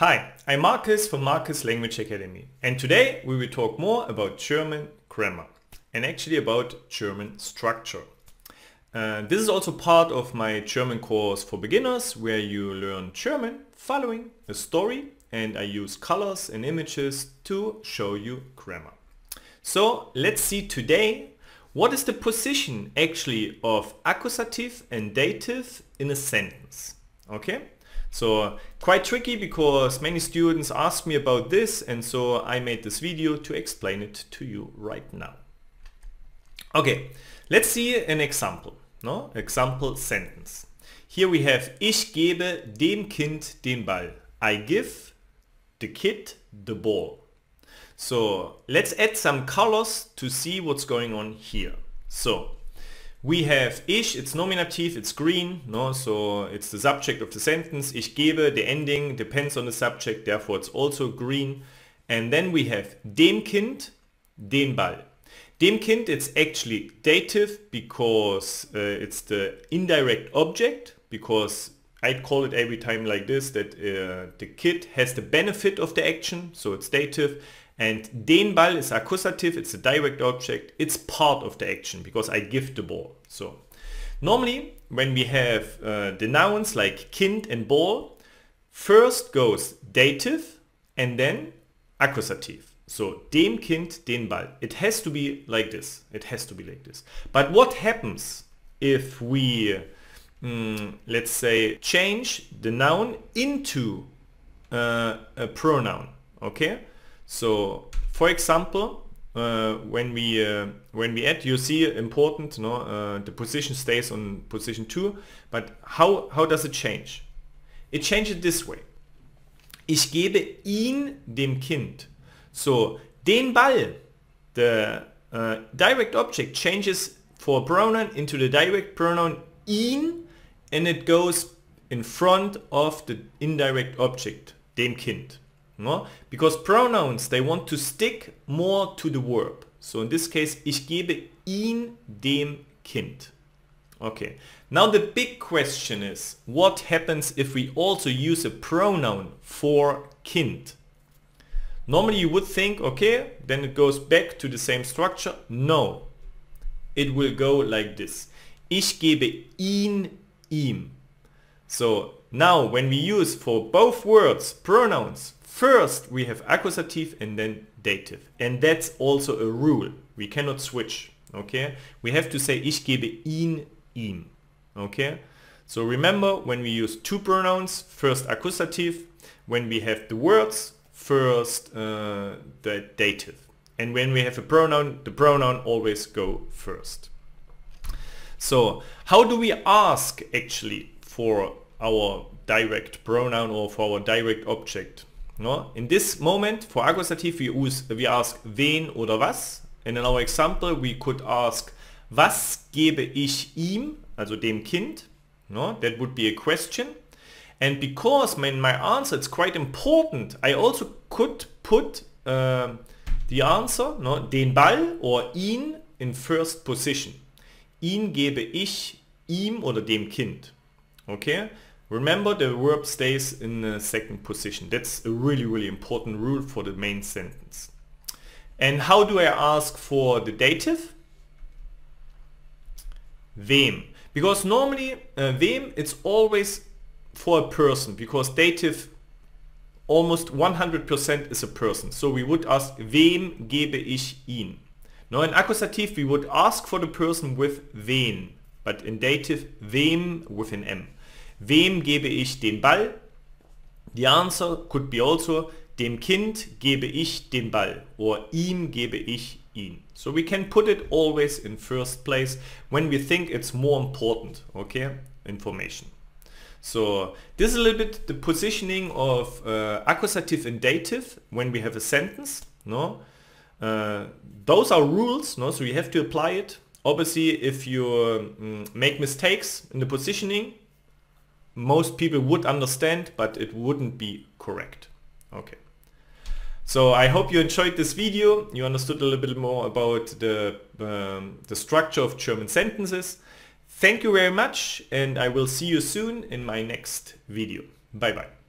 Hi, I'm Marcus from Marcus Language Academy and today we will talk more about German grammar and actually about German structure. Uh, this is also part of my German course for beginners where you learn German following a story and I use colors and images to show you grammar. So let's see today what is the position actually of accusative and dative in a sentence. Okay? So quite tricky because many students ask me about this and so I made this video to explain it to you right now. Okay, let's see an example. No? Example sentence. Here we have Ich gebe dem Kind den Ball. I give the kid the ball. So let's add some colors to see what's going on here. So we have ich, it's nominative, it's green, no? so it's the subject of the sentence. Ich gebe, the ending depends on the subject, therefore it's also green. And then we have dem Kind, den Ball. Dem Kind, it's actually dative because uh, it's the indirect object, because I'd call it every time like this, that uh, the kid has the benefit of the action, so it's dative. And den Ball is accusative, it's a direct object, it's part of the action because I give the ball. So normally when we have uh, the nouns like kind and ball, first goes dative and then accusative. So dem Kind, den Ball. It has to be like this. It has to be like this. But what happens if we, mm, let's say, change the noun into uh, a pronoun? Okay. So for example, uh, when we uh, when we add, you see important, no, uh, the position stays on position two. But how how does it change? It changes this way. Ich gebe ihn dem Kind. So den Ball, the uh, direct object changes for pronoun into the direct pronoun ihn, and it goes in front of the indirect object dem Kind. No? Because pronouns, they want to stick more to the verb. So in this case, ich gebe ihn dem Kind. Okay. Now the big question is, what happens if we also use a pronoun for kind? Normally you would think, okay, then it goes back to the same structure. No. It will go like this. Ich gebe ihn ihm. So now when we use for both words pronouns, First, we have accusative and then dative. And that's also a rule. We cannot switch. Okay? We have to say ich gebe ihn ihm. Okay? So remember when we use two pronouns, first accusative. When we have the words, first uh, the dative. And when we have a pronoun, the pronoun always go first. So how do we ask actually for our direct pronoun or for our direct object? No? In this moment, for accusative, we, use, we ask wen oder was. And in our example, we could ask, was gebe ich ihm, also dem Kind? No? That would be a question. And because in my answer it's quite important, I also could put uh, the answer, no, den Ball or ihn in first position. Ihn gebe ich ihm oder dem Kind. Okay? Remember the verb stays in the second position. That's a really, really important rule for the main sentence. And how do I ask for the dative? Wem. Because normally uh, wem it's always for a person because dative almost 100% is a person. So we would ask wem gebe ich ihn. Now in accusative we would ask for the person with wen, but in dative wem with an M. Wem gebe ich den Ball? The answer could be also dem Kind gebe ich den Ball or ihm gebe ich ihn. So we can put it always in first place when we think it's more important, okay, information. So this is a little bit the positioning of uh, accusative and dative when we have a sentence, no? Uh, those are rules, no? So you have to apply it. Obviously, if you um, make mistakes in the positioning, most people would understand, but it wouldn't be correct. Okay. So I hope you enjoyed this video. You understood a little bit more about the, um, the structure of German sentences. Thank you very much and I will see you soon in my next video. Bye bye.